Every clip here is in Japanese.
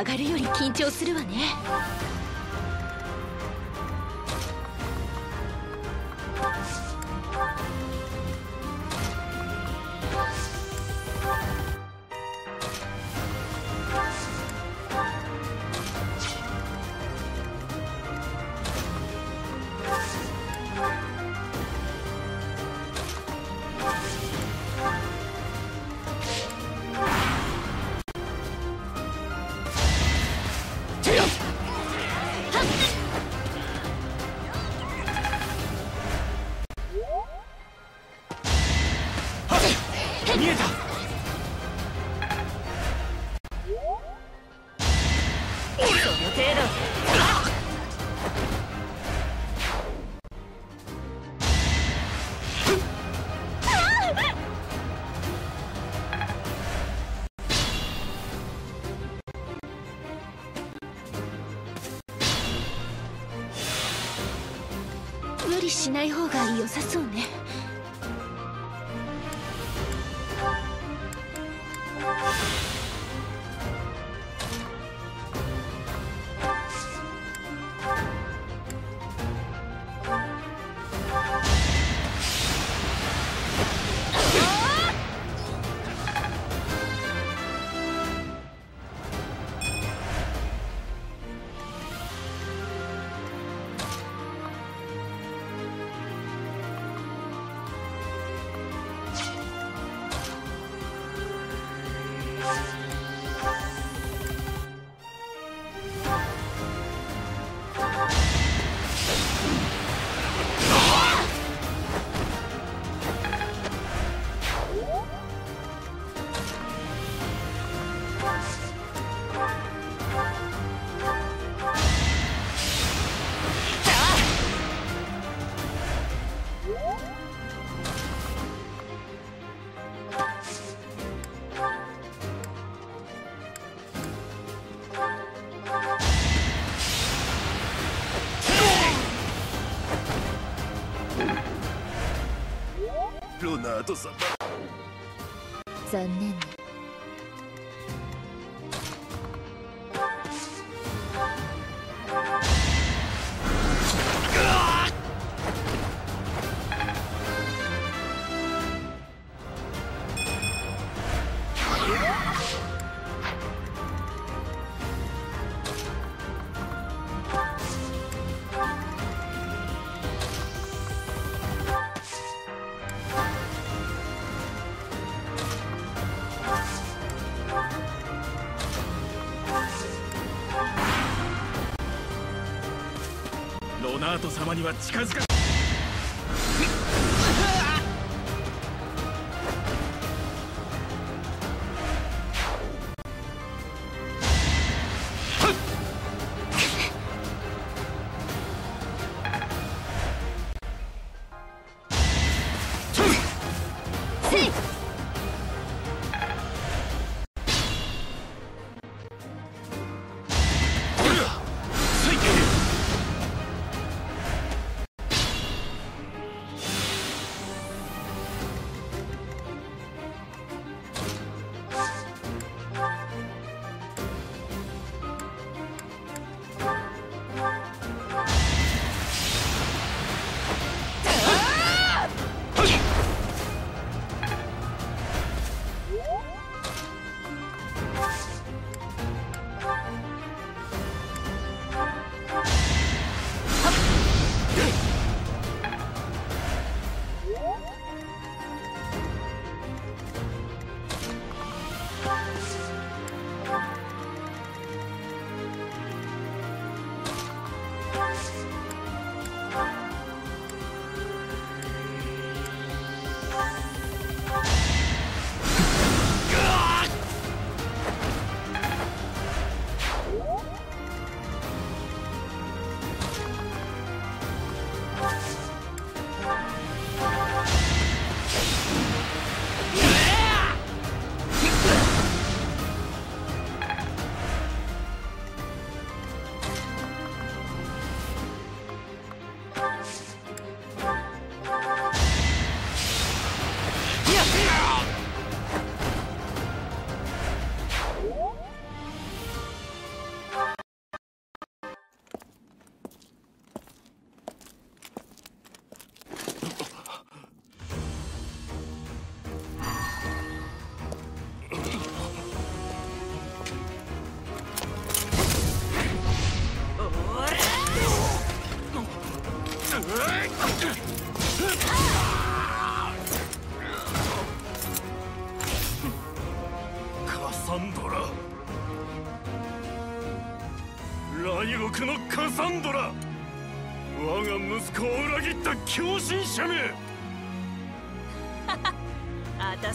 上がるより緊張するわね。見えた。無理しない方が良さそうね。後さ残念。ね様には近づか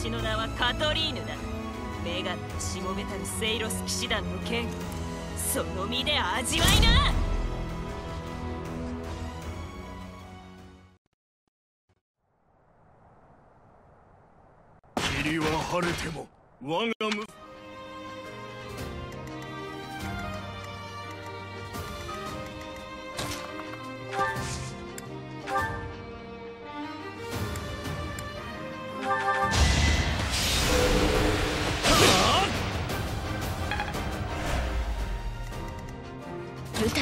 私の名はカトリーヌだ。女神としもべたるセイロス騎士団の剣その身で味わいな霧は晴れても我が息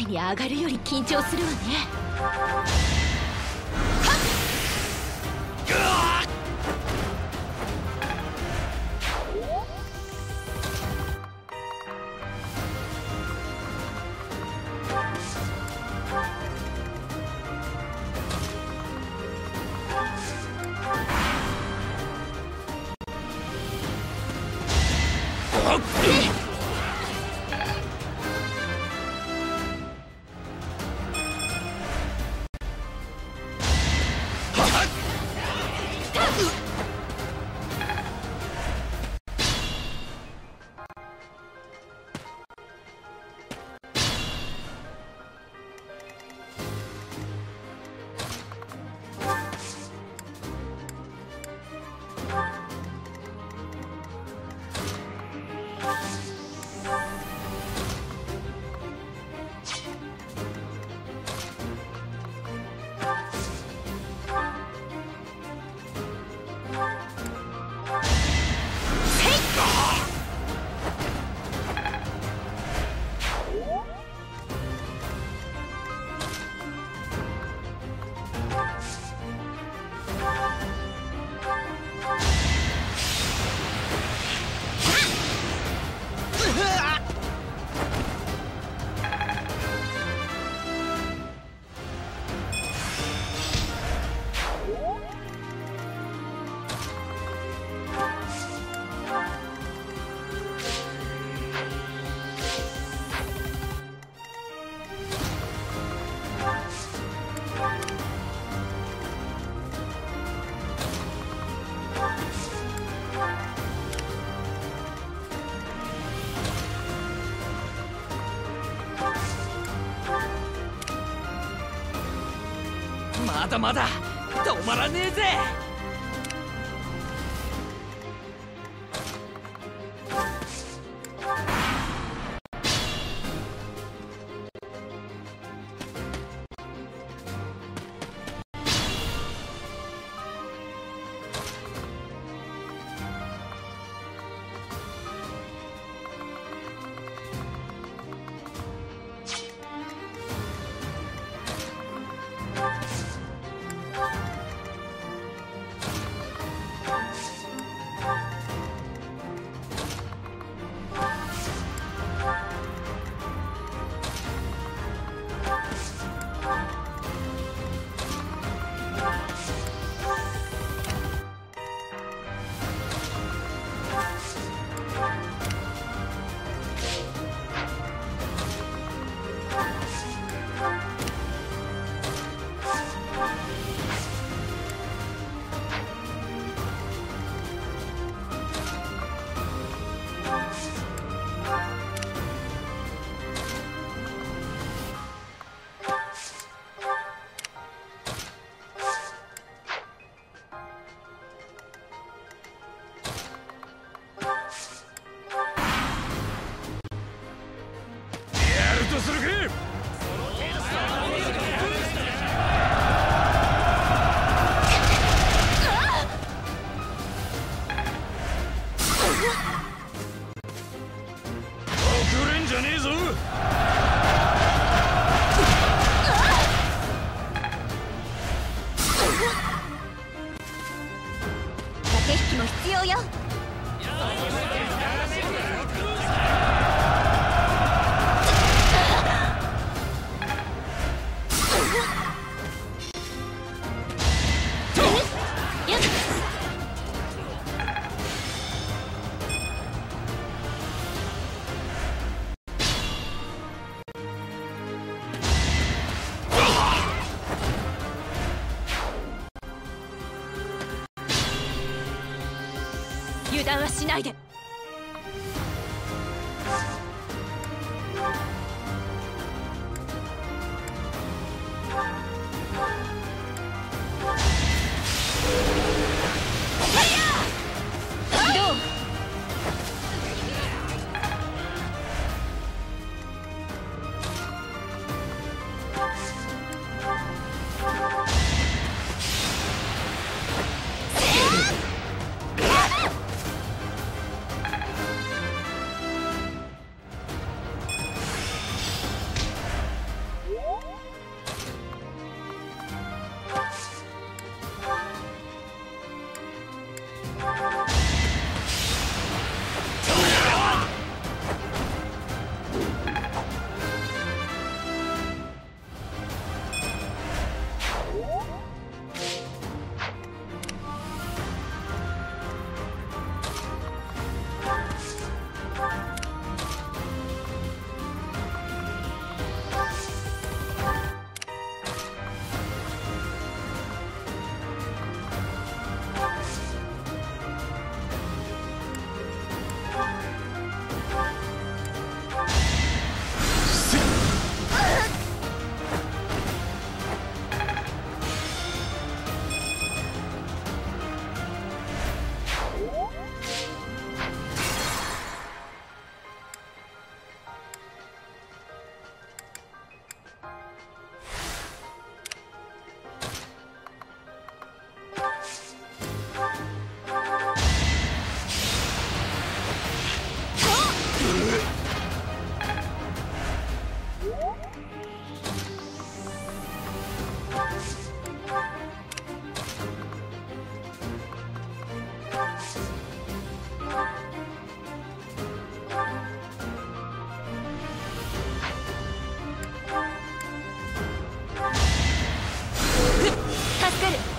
台に上がるより緊張するわね。まだまだ止まらねえぜ。するか？る